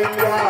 yeah.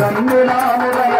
வந்து நாமுதா